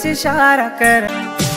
बस इशारा कर।